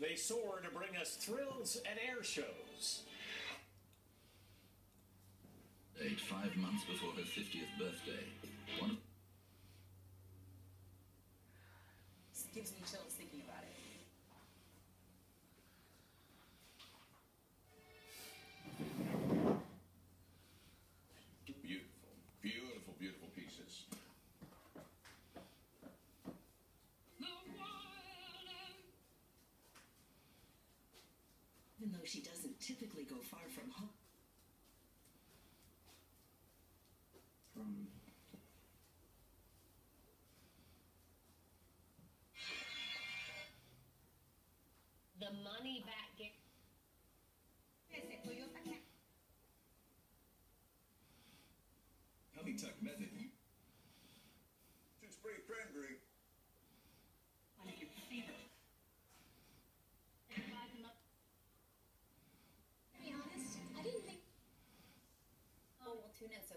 They soar to bring us thrills and air shows. Eight, five months before her 50th birthday. One of It gives me chills she doesn't typically go far from home. From The money back guarantee. Honeytuck method. Spray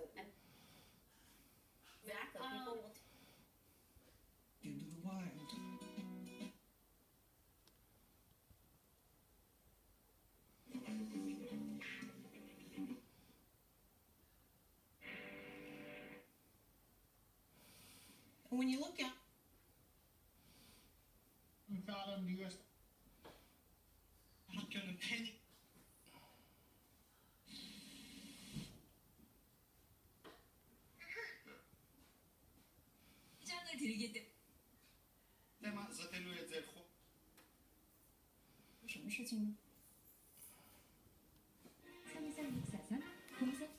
will tune in. Exactly, people will. Into the wild. When you look at գրիգետը։ Թեմա զտելու է ձեր խո։ Շո, շո չին։ Սամիսան միքսասան, քումսը։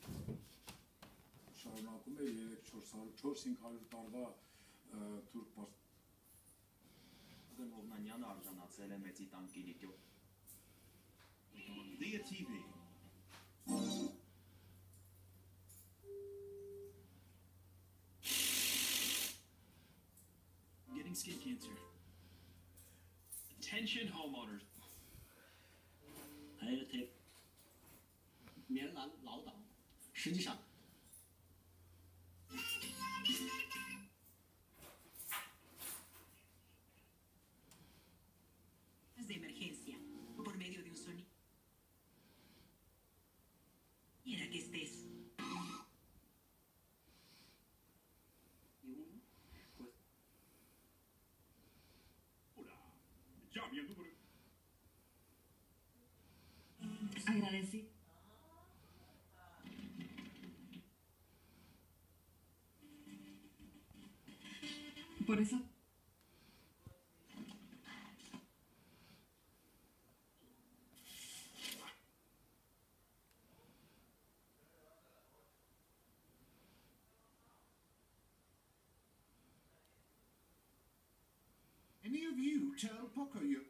Շարունակում է 3-400 4-500 տարվա թուրք բարձ Ովնանյանը արժանացել է մեծի տան կիրիկյո։ The TV Getting skin cancer. Attention homeowners. 还有这棉兰老党，实际上 Pues agradecí. Por eso of you tell Poco you...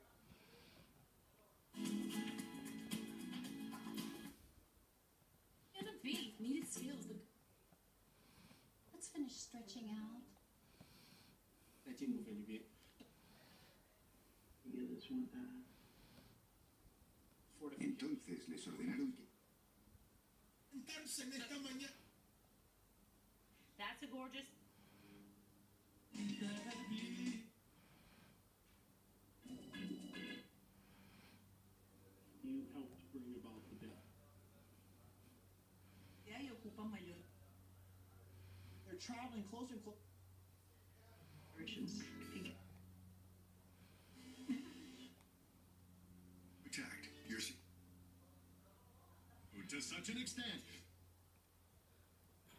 Needed skills. Let's finish stretching out. Let you move a little bit. Yeah, this one. Uh, Entonces les ordenaron que... That's a gorgeous mayor. They're traveling closer and closer. Attacked. You're. se- oh, to such an extent.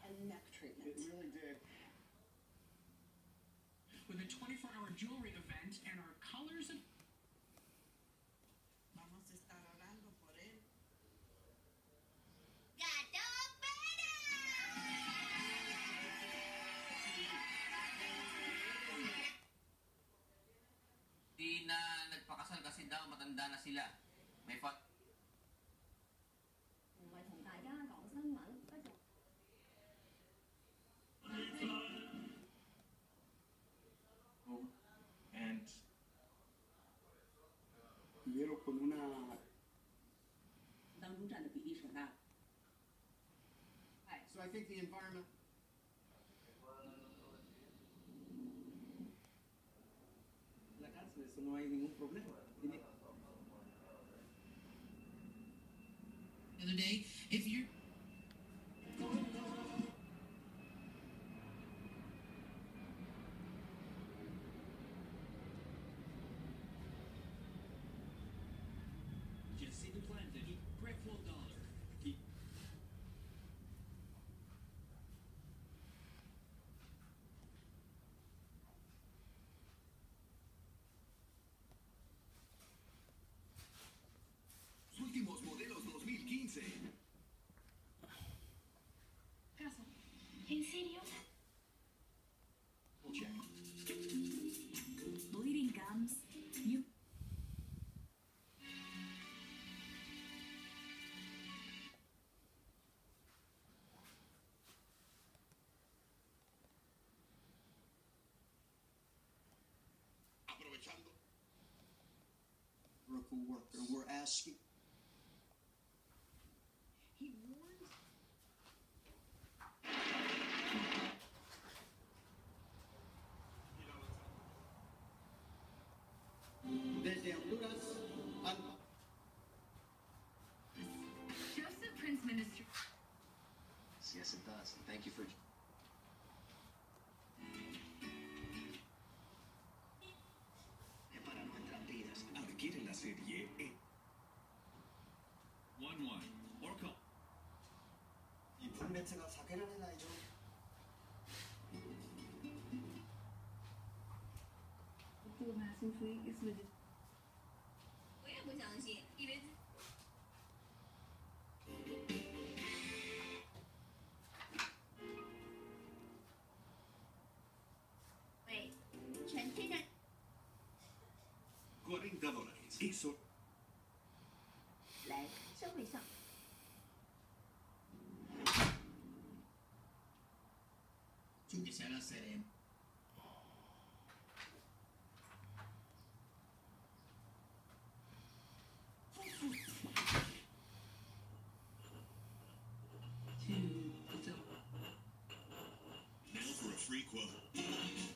And neck treatment. It really did. With a 24 hour jewelry nagpakasal kasi daw matanda na sila. May fa... And tuvieron con una So I think the environment The other day. problema. Aprovechando. miracle worker. We're asking. He warned. Desde Honduras, Alma. Joseph Prince Minister. Yes, it does. Thank you for. 我也不相信，因为喂，全天然。来，社会上。La serena. now for a free quote.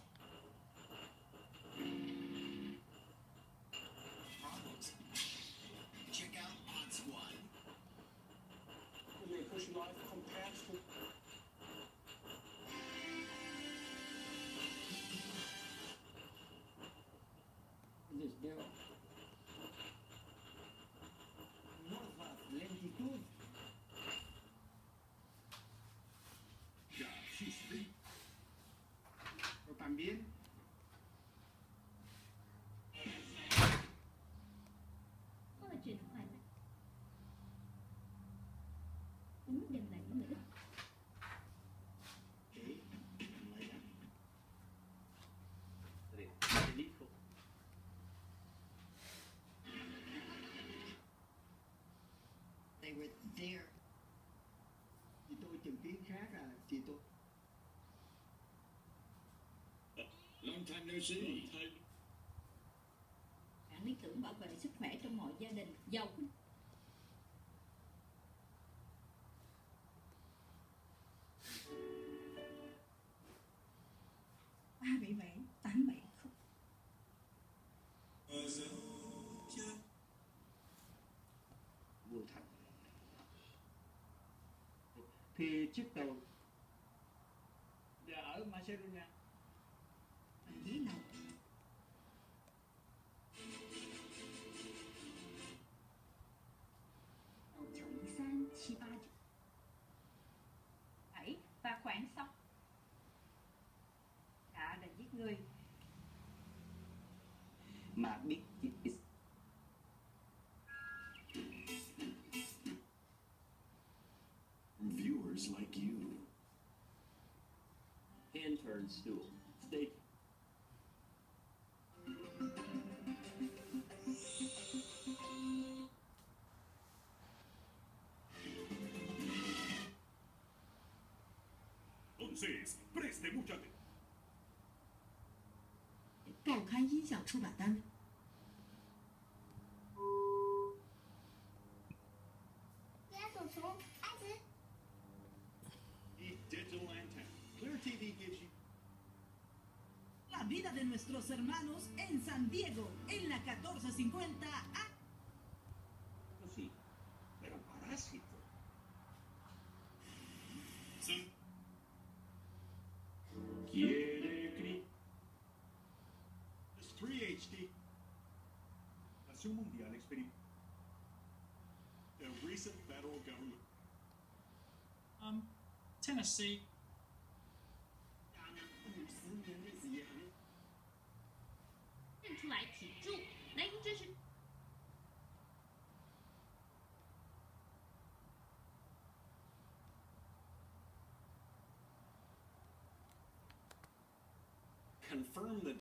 Were there. Chị tôi chừng tiếng khác à, chị tôi. Long time no see. Bạn lý tưởng bảo vệ sức khỏe trong mọi gia đình giàu Thì chiếc tàu đã ở Macedonia. intern stool. Stay. Entonces, preste mucha atención. 报刊音响出版单位。 Nuestros hermanos en San Diego, en la 1450 A. Sí. pero parásito. Some Quiere cri- It's 3 HD. Nación Mundial experimenta. The recent federal government. Um, Tennessee. confirm the